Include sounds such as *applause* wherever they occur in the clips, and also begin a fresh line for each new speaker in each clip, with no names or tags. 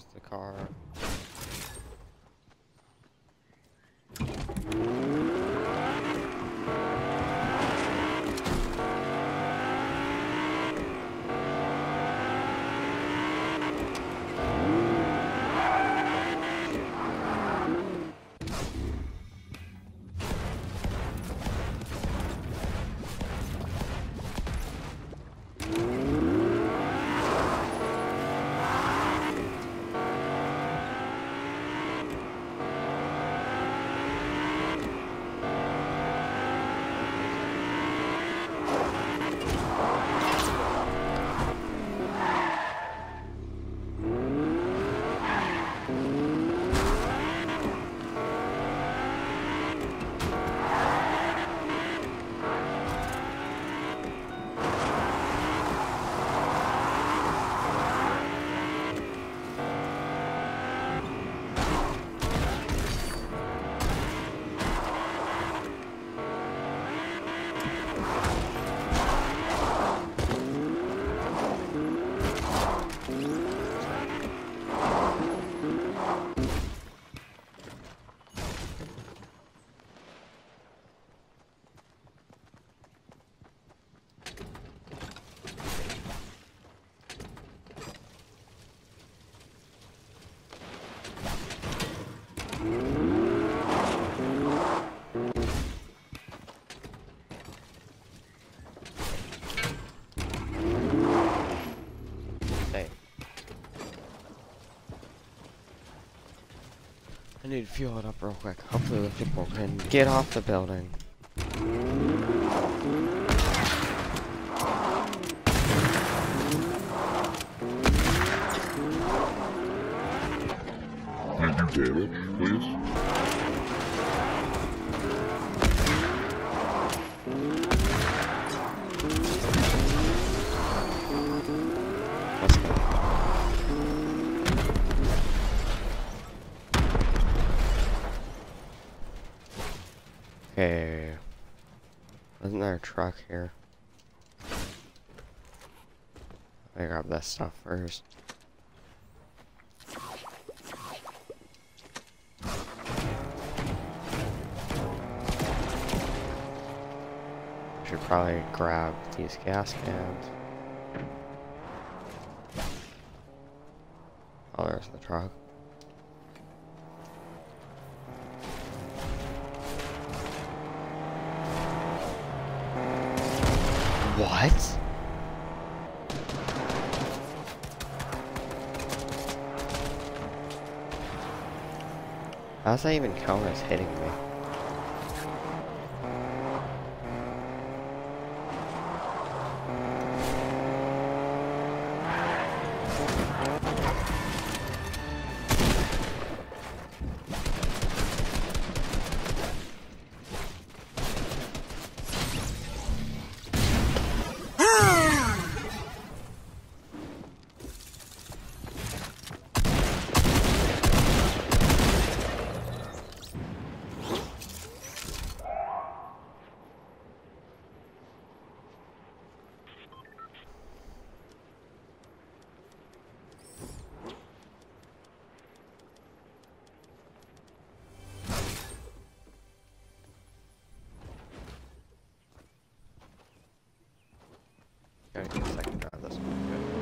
There's the car. Need to fuel it up real quick. Hopefully the people can get off the building.
Can you damage, please?
Okay. Isn't there a truck here? I grab that stuff first. Should probably grab these gas cans. Oh, there's the truck. What? How's that even count as hitting me? A second drive one.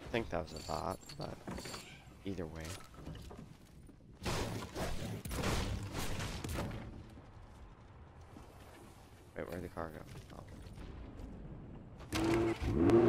I think that was a bot, but either way. Wait, where'd the car go? Oh.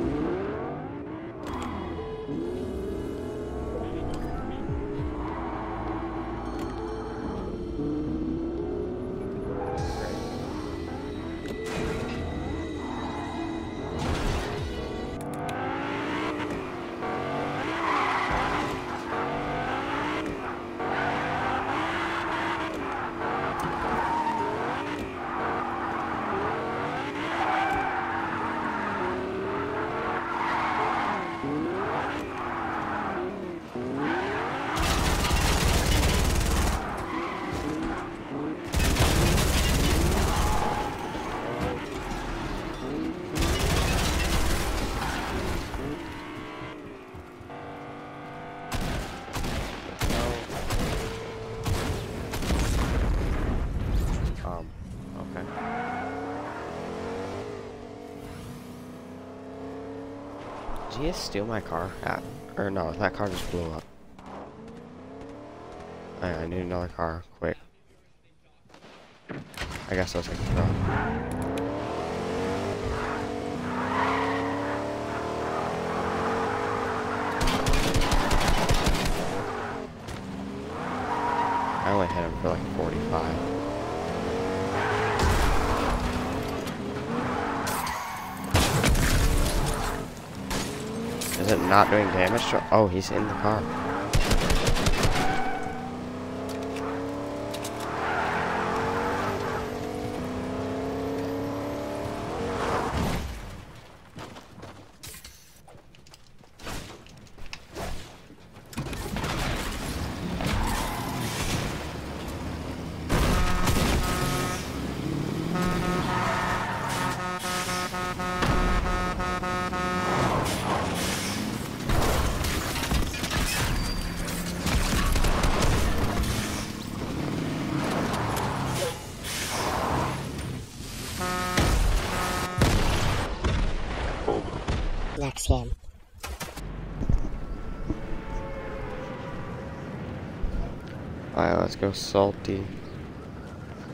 He just steal my car? Ah, or no, that car just blew up. I, need another car, quick. I guess I'll take the. I only hit him for like 45. Not doing damage to- Oh, he's in the car.
Game.
Alright, let's go salty.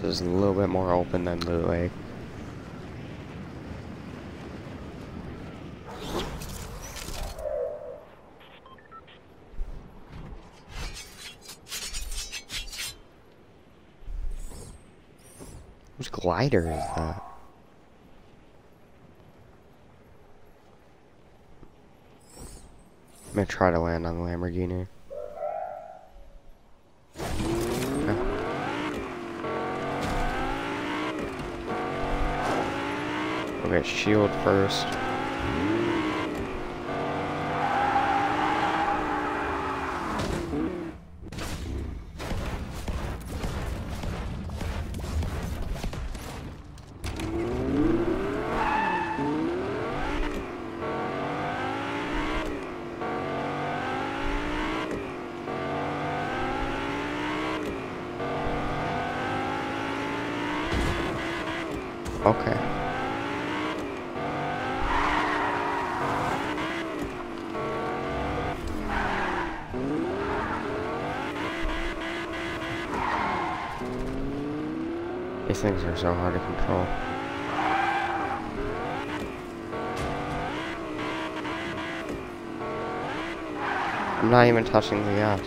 This is a little bit more open than Blue Lake. Whose glider is that? I'm gonna try to land on the Lamborghini. Okay, shield first. Okay. These things are so hard to control. I'm not even touching the gas.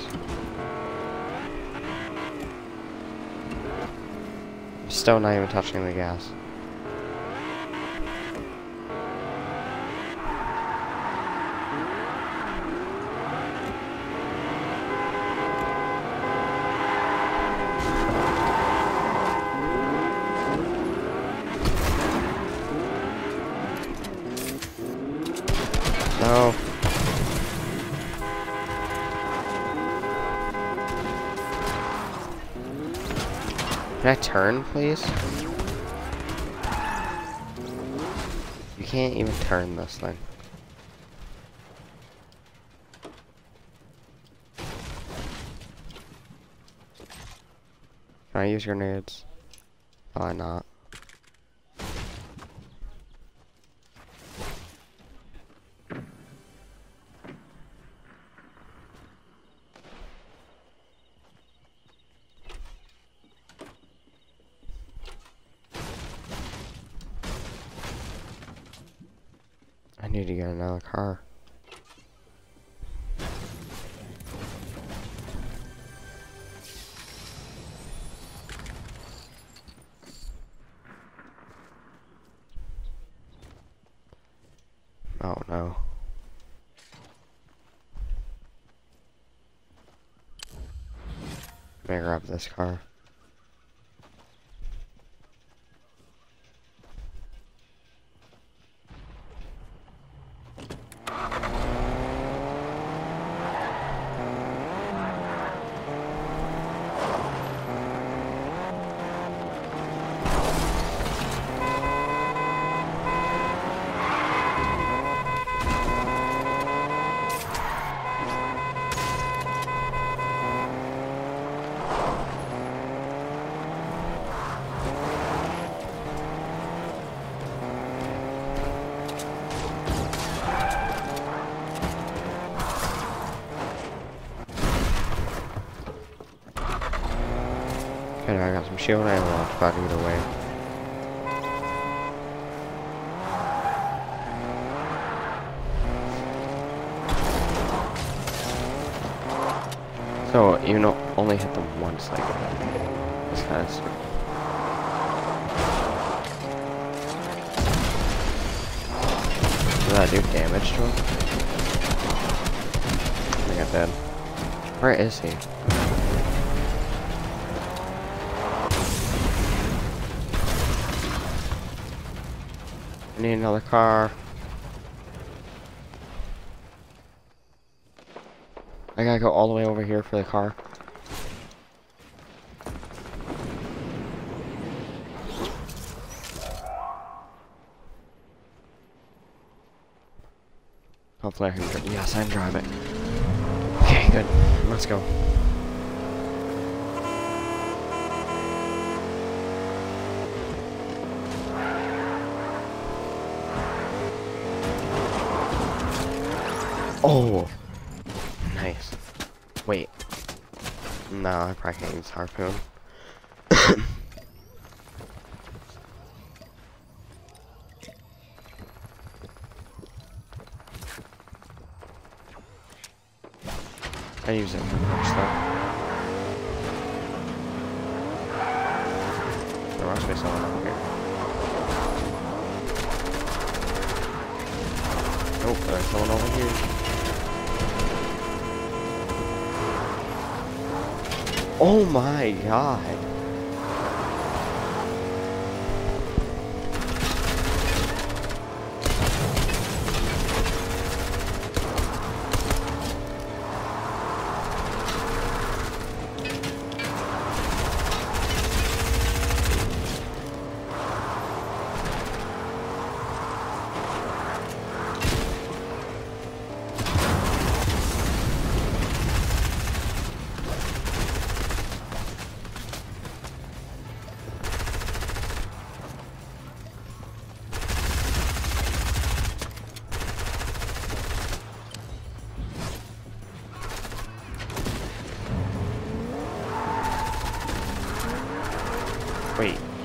I'm still not even touching the gas. Can I turn, please? You can't even turn this thing. Can I use grenades? Why not. I need to get another car. Oh no. Let me grab this car. Shield and launch pad either away. So, you know, only hit them once like that. It's kind of. Does that do damage to him? I think I did. Where is he? I need another car. I gotta go all the way over here for the car. Hopefully I can drive. Yes, I'm driving. Okay, good. Let's go. Oh! Nice. Wait. No, I probably can't use harpoon. *coughs* I use it for much though. There must be someone up here. Nope, there's someone over here. Oh my god.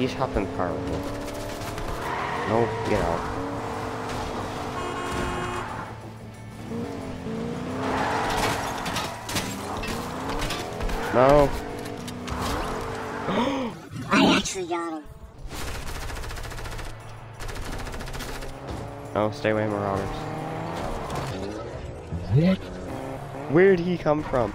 He's hopping powerful. No, get out. No. *gasps*
I actually got him.
No, stay away, Marauders.
What?
Where'd he come from?